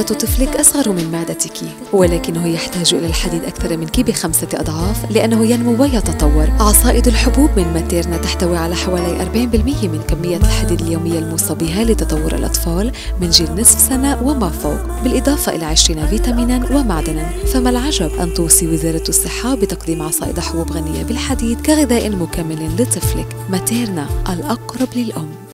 معدة طفلك أصغر من معدتك ولكنه يحتاج إلى الحديد أكثر منك بخمسة أضعاف لأنه ينمو ويتطور. عصائد الحبوب من ماتيرنا تحتوي على حوالي 40% من كمية الحديد اليومية الموصى بها لتطور الأطفال من جيل نصف سنة وما فوق بالإضافة إلى 20 فيتامينا ومعدنا. فما العجب أن توصي وزارة الصحة بتقديم عصائد حبوب غنية بالحديد كغذاء مكمل لطفلك. ماتيرنا الأقرب للأم.